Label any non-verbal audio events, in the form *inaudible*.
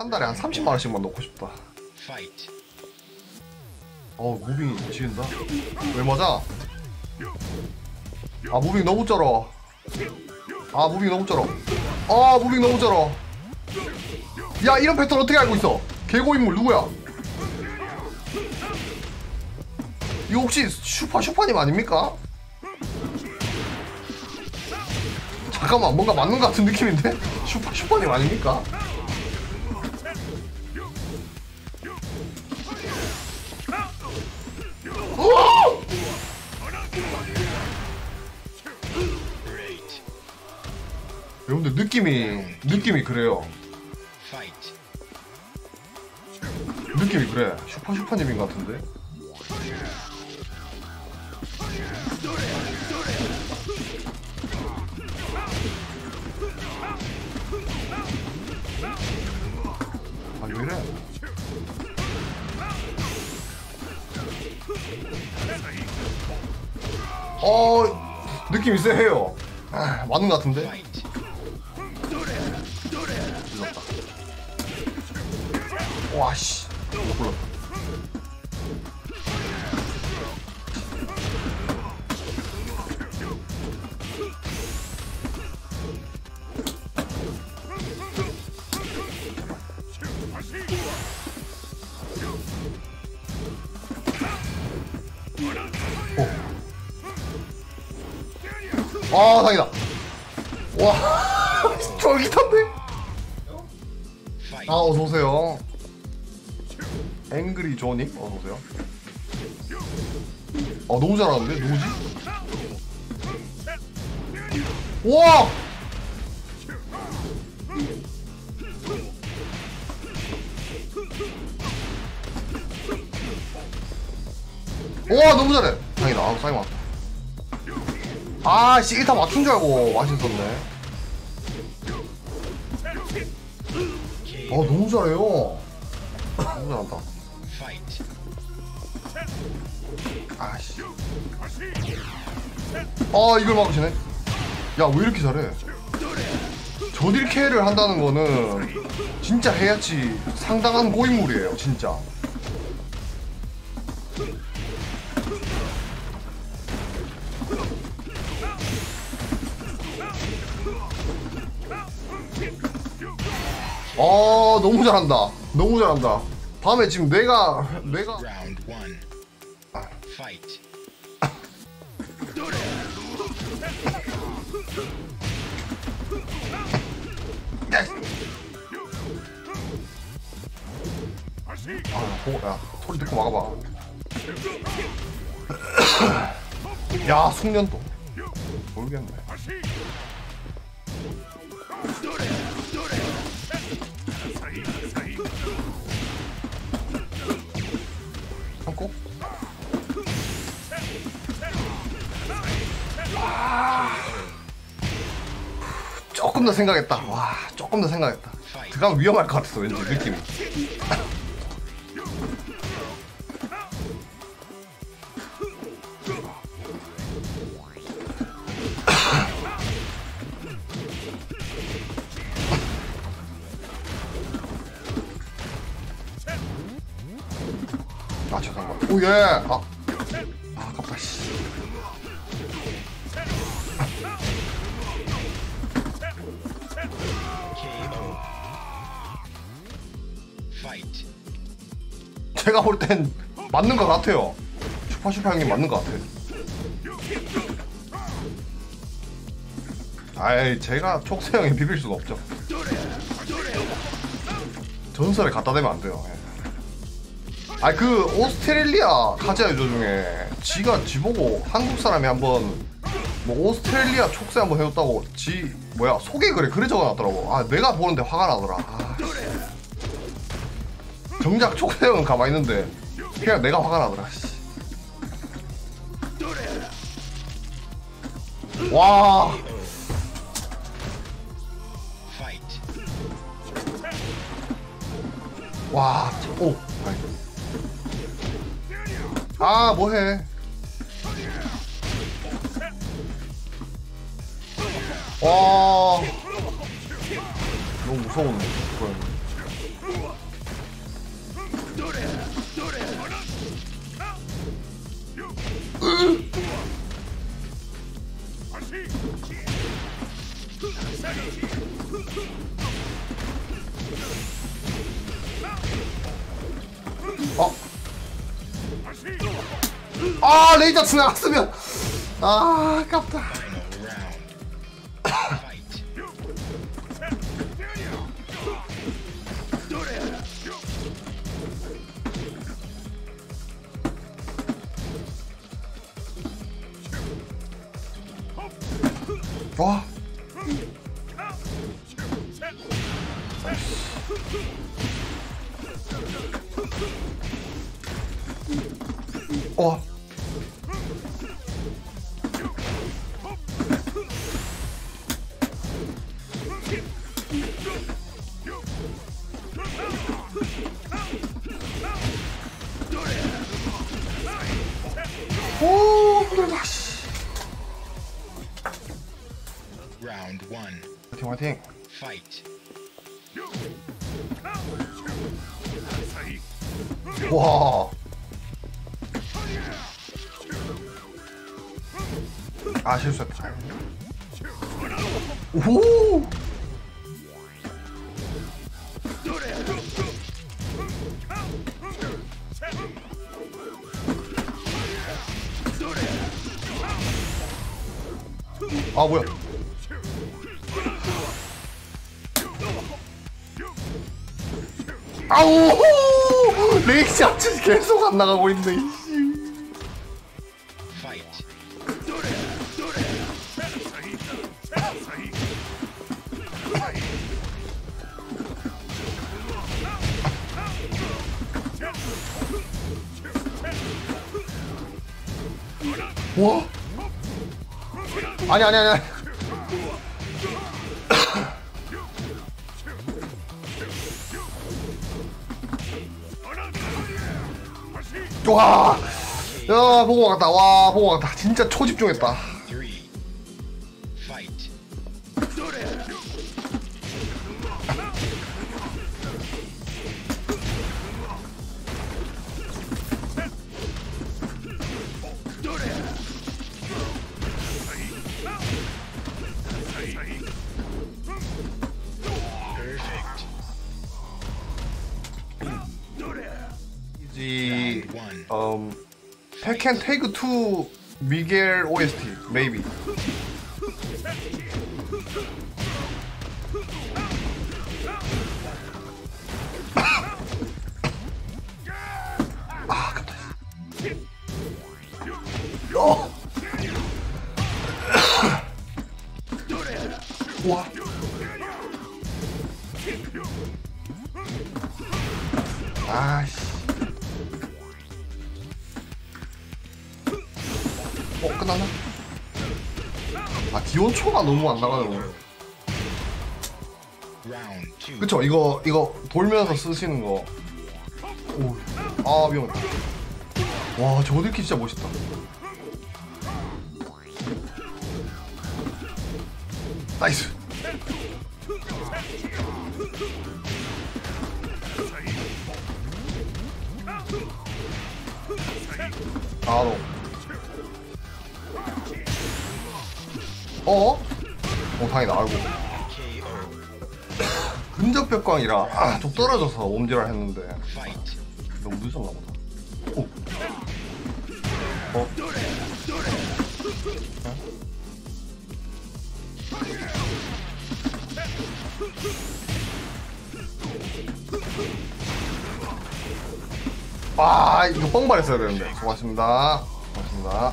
한 달에 한 30만 원씩만 넣고 싶다. 어 moving이 지른다. 왜 맞아? 아 moving 너무 쩔어. 아 moving 너무 쩔어. 아 moving 너무 쩔어. 야 이런 패턴 어떻게 알고 있어? 개고인물 누구야? 이거 혹시 슈퍼 슈퍼님 아닙니까? 잠깐만 뭔가 맞는 것 같은 느낌인데? 슈퍼 슈퍼님 아닙니까? 느낌이 느낌이 그래요. 느낌이 그래. 슈퍼 슈퍼님인 것 같은데. 아, 왜 이래? 어, 느낌이 세해요. 아, 맞는 것 같은데? 와, 씨. 못. 오. 아, 다행이다. 와, *laughs* 쫄깃한데? 아 어서 오세요. 앵그리 조님 어서 오세요. 어 너무 잘하는데 누구지? 와! 와 너무 잘해. 다행이다. 아 사이 맞다. 아씨 1타 맞춘 줄 알고 맛있었네. 어 너무 잘해요. *laughs* 너무 잘한다. 아씨. 아 이걸 막으시네. 야 왜 이렇게 잘해? 저딜 캐를 한다는 거는 진짜 해야지 상당한 고인물이에요 진짜. 아 너무 잘한다. 너무 잘한다. 다음에 지금 내가 내가 Round one. Fight. 아, 호, 야, 소리 듣고 막아봐. 야, 숙련도. 모르겠네. 조금 더 생각했다. 와, 조금 더 생각했다. 들어가면 위험할 것 같았어, 왠지 느낌이. 아 잠깐만 오 예 아, 아 아깝다 씨 제가 볼 땐 맞는 것 같아요. 슈퍼슈퍼 형님 맞는 것 같아. 아이 제가 촉새 형이 비빌 수가 없죠. 전설에 갖다 대면 안 돼요. 예. 아이 그 오스트레일리아 카지아 유저 중에. 지가 지보고 한국 사람이 한번 뭐 오스트레일리아 촉새 한번 해줬다고 지 뭐야 소개 글에 그래 적어놨더라고. 아 내가 보는데 화가 나더라. 아, 정작 촉새 형은 가만히 있는데 그냥 내가 화가 나더라 씨. 와. 와, 오. 아, 뭐해? 와, 너무 무서웠네. 어? 아 레이저 지나갔으면 아 아깝다 와. 오, 힘들다, 씨. Round one. 화이팅, 화이팅. Fight. 와. 아, 실수했다. 오! 아, 뭐야. 아우! 레이시 앞치 계속 안 나가고 있네. 와? 아니 아니 아니. 와. 야, 보고 왔다. 와, 보고 왔다. 진짜 초집중했다. Tekken Take 2 미겔 OST maybe. 아, 아깝다. 어. 와. 아 씨. 어 끝났나? 아 기온초가 너무 안 나가요. 그쵸 이거 이거 돌면서 쓰시는 거. 오, 아 위험했다. 와 저거 들키 진짜 멋있다. 나이스. 바로. 어? 어 다행이다. KO. *coughs* 근접벽광이라 아, 좀 떨어져서 몸질을 했는데. 너무 늦었나 보다. 오. 어? 아 이거 뻥 발했어야 되는데 수고하셨습니다. 고맙습니다.